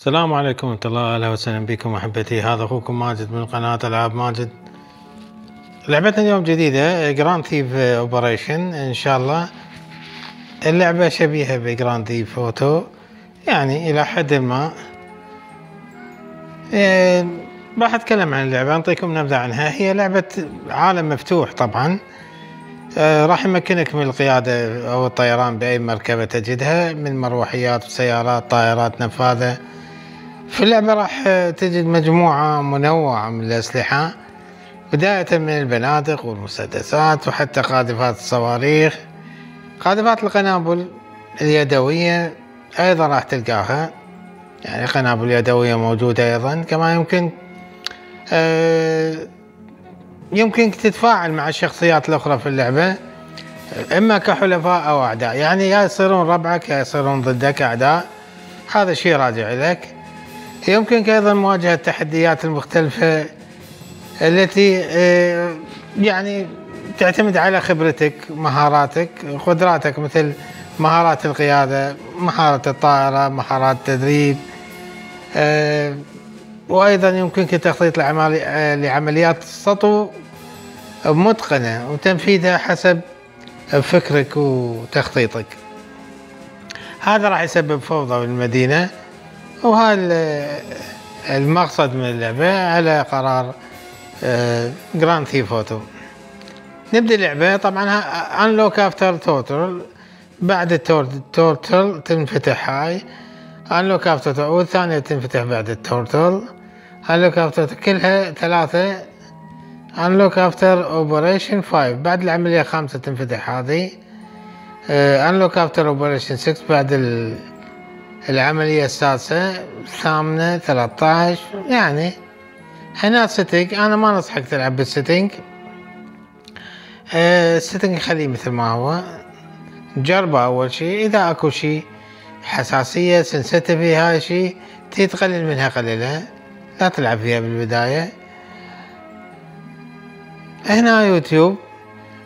السلام عليكم ورحمة الله أهلا وسهلا بكم أحبتي. هذا أخوكم ماجد من قناة ألعاب ماجد. لعبتنا اليوم جديدة Grand Thief Operation إن شاء الله. اللعبة شبيهة ب Grand Theft Auto يعني إلى حد ما. إيه راح أتكلم عن اللعبة أعطيكم نبذة عنها. هي لعبة عالم مفتوح طبعا. آه، راح يمكنك من القيادة أو الطيران بأي مركبة تجدها من مروحيات سيارات طائرات نفاثة. في اللعبة راح تجد مجموعة منوعة من الأسلحة بداية من البنادق والمسدسات وحتى قاذفات الصواريخ. قاذفات القنابل اليدوية أيضا راح تلقاها يعني قنابل يدوية موجودة أيضا. كما يمكن آه، يمكنك تتفاعل مع الشخصيات الأخرى في اللعبة إما كحلفاء أو أعداء. يعني يا يصيرون ربعك يا يصيرون ضدك أعداء. هذا شيء راجع لك يمكنك أيضا مواجهة التحديات المختلفة التي آه، يعني تعتمد على خبرتك مهاراتك قدراتك مثل مهارات القيادة مهارة الطائرة مهارات التدريب آه، وأيضا يمكنك تخطيط آه، لعمليات السطو متقنة وتنفيذها حسب فكرك وتخطيطك. هذا راح يسبب فوضى بالمدينة. وهذا المقصد من اللعبة على غرار Grand Theft Auto نبدأ اللعبة. طبعا unlock after tutorial بعد ال tutorial تنفتح هاي. unlock after والثانية تنفتح بعد ال tutorial. unlock after كلها ثلاثة. unlock after operation 5 بعد العملية الخامسة تنفتح هذه. unlock after operation 6 بعد العملية السادسة الثامنة ثلاثة عشر يعني هنا setting أنا ما نصحك تلعب بال setting أه ال setting خليه مثل ما هو. جربه أول شي إذا أكو شي حساسية sensitivity high شي تقلل منها قليلها لا تلعب فيها بالبداية. هنا يوتيوب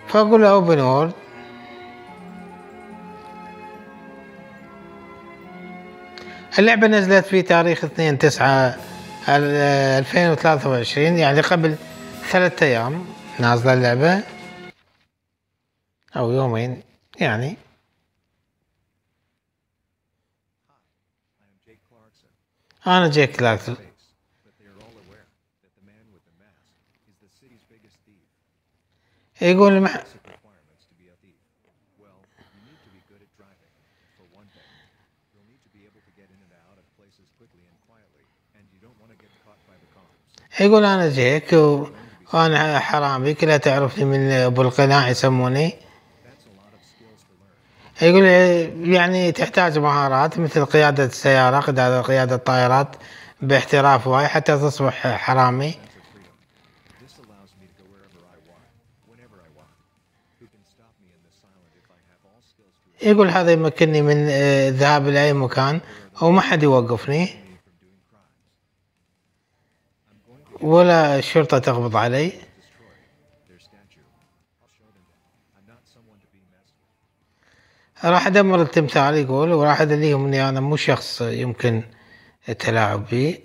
فأقول له open world اللعبة نزلت في تاريخ 2 9 2023 يعني قبل ثلاثة أيام نازلة اللعبة. أو يومين يعني. أنا جيك كلاركسون يقول يقول أنا جيك وأنا حرامي كلها تعرفني من أبو القناع يسموني. يقول يعني تحتاج مهارات مثل قيادة السيارة قيادة الطائرات باحتراف وهاي حتى تصبح حرامي. يقول هذا يمكنني من الذهاب لأي مكان وما حد يوقفني. ولا الشرطة تقبض علي. راح أدمر التمثال يقول وراح أدليهم إني أنا مو شخص يمكن التلاعب بي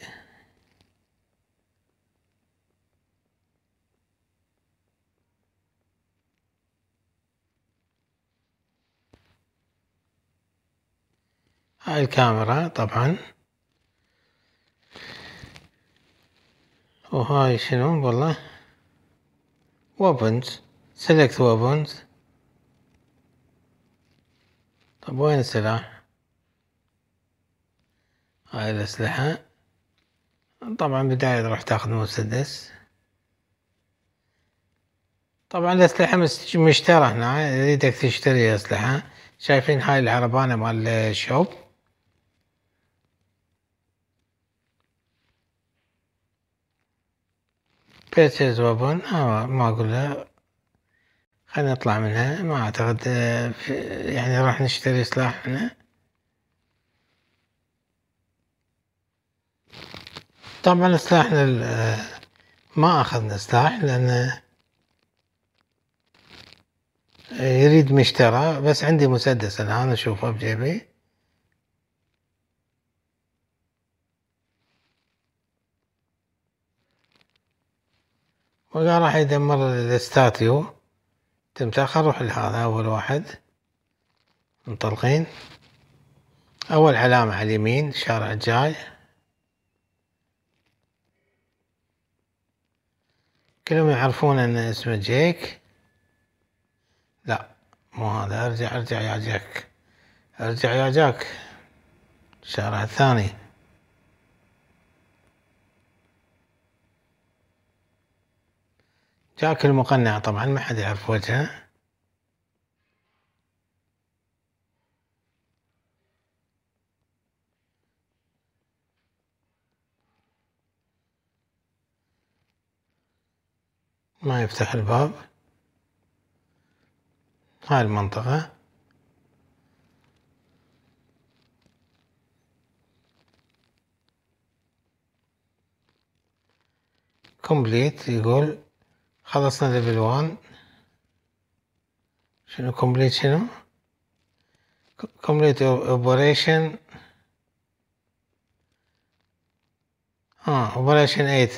هاي الكاميرا طبعا. وهاي شنو والله weapons select weapons طب وين السلاح هاي الأسلحة طبعا بداية راح تاخذ مسدس طبعا الأسلحة مشترى هنا يريدك تشتري أسلحة شايفين هاي العربانة مال الشوب بيرتشيز وابون ما أقول لها خلينا نطلع منها ما أعتقد يعني راح نشتري سلاح هنا طبعا سلاحنا ما أخذنا سلاح لأن يريد مشترى بس عندي مسدس الآن أشوفه بجيبي. وقال راح يدمر الاستاتيو. تمساح خل نروح لهذا أول واحد. منطلقين. أول علامة على اليمين الشارع الجاي كلهم يعرفون أن اسمه جيك. لا مو هذا. ارجع ارجع يا جاك ارجع يا جاك. الشارع الثاني. جاك المقنع طبعا ما حد يعرف وجهه. ما يفتح الباب. هاي المنطقة. complete يقول خلصنا level 1 شنو complete شنو؟ complete operation آه operation 8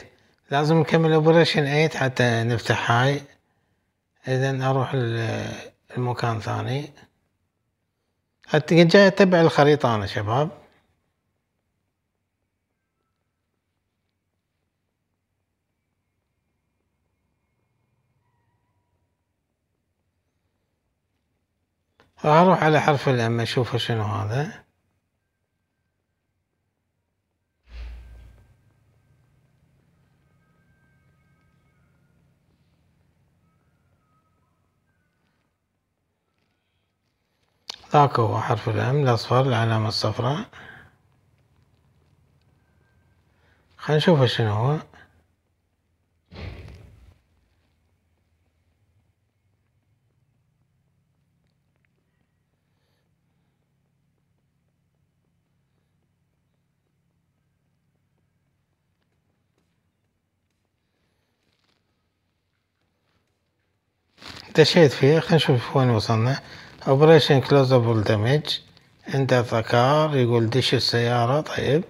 لازم نكمل operation 8 حتى نفتح هاي. اذا أروح المكان ثاني. جاي أتبع الخريطة أنا شباب. أروح على حرف ال M أشوف شنو هذا. ذاك هو حرف الأم الأصفر العلامة الصفراء. خلينا نشوف شنو هو. دشيت فيه خلينا نشوف وين وصلنا operation collateral damage عنده ذكر يقول دش السيارة طيب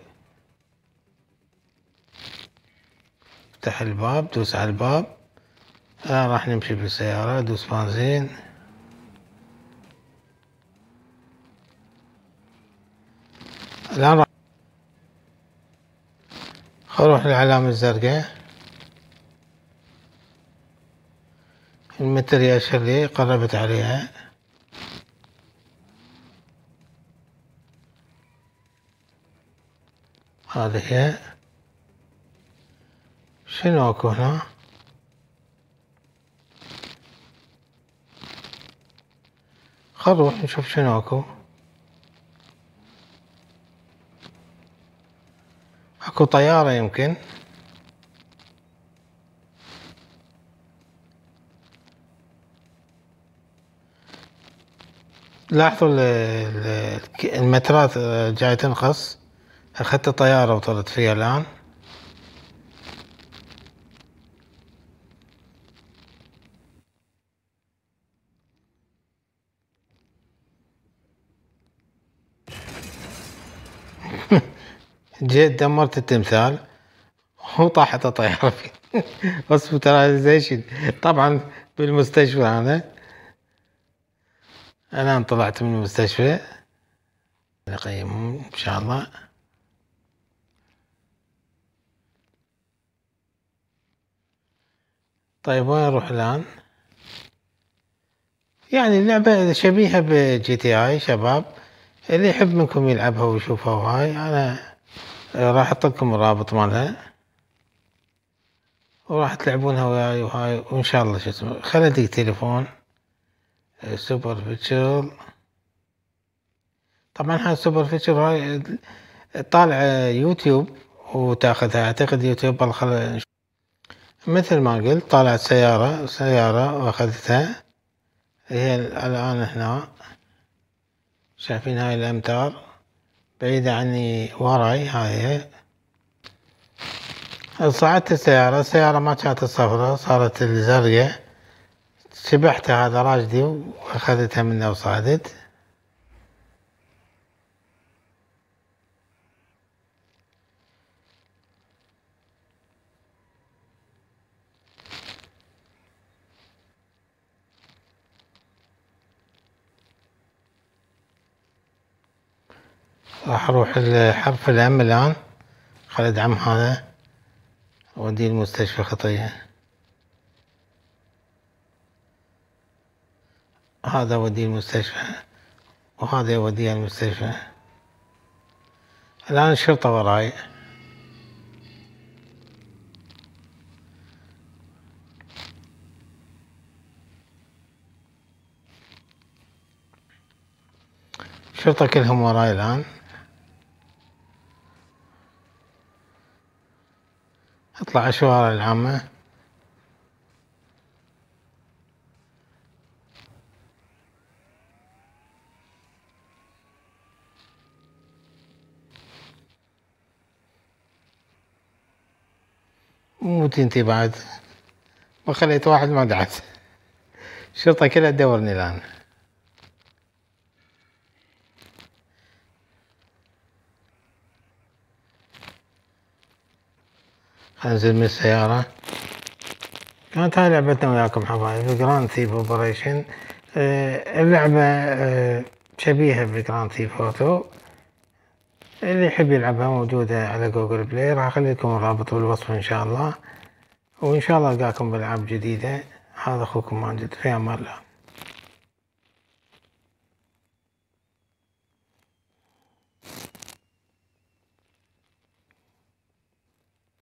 افتح الباب دوس على الباب الآن راح نمشي بالسيارة دوس بنزين الآن راح نروح للعلامة الزرقاء المتر يأشر لي قربت عليها. هذه هي. شنو أكو هنا؟ خل نروح نشوف شنو أكو. أكو طيارة يمكن. لاحظوا المترات جاي تنقص. أخذت طيارة وطرت فيها الآن. جيت دمرت التمثال. وطاحت الطيارة فيه هوسبيتاليزيشن طبعا بالمستشفى أنا الآن طلعت من المستشفى. نقيمهم إن شاء الله. طيب وين نروح الآن؟ يعني اللعبة شبيهة بجي تي آي شباب. اللي يحب منكم يلعبها ويشوفها وهاي أنا راح أحط لكم الرابط مالها. وراح تلعبونها وياي وهاي وإن شاء الله شو اسمه. خلي أديك تليفون. super feature طبعا هاي super feature هاي طالع يوتيوب وتأخذها. أعتقد يوتيوب بالخل مثل ما قلت طالعت سيارة سيارة واخذتها هي الآن هنا. شايفين هاي الأمتار. بعيدة عني وراي هاي صعدت السيارة. السيارة ما كانت الصفرة صارت الزرقاء. سبحت هذا راجدي وأخذتها منه وصعدت راح أروح لحرف الأم الآن. خلد عم هذا. ودي المستشفى خطيه هذا اوديه المستشفى وهذا اوديه المستشفى. الآن الشرطة وراي. الشرطة كلهم وراي الآن. اطلع الشوارع العامة. موت انتي بعد. ما خليت واحد ما دعت. الشرطة كلها تدورني الآن. انزل من السيارة. كانت هاي لعبتنا وياكم حبايب Grand Thief Operation اللعبة آه، شبيهة ب Grand Theft Auto اللي يحب يلعبها موجودة على جوجل بلاي راح اخلي لكم الرابط بالوصف إن شاء الله. وإن شاء الله ألقاكم بألعاب جديدة. هذا أخوكم ماجد في أمان الله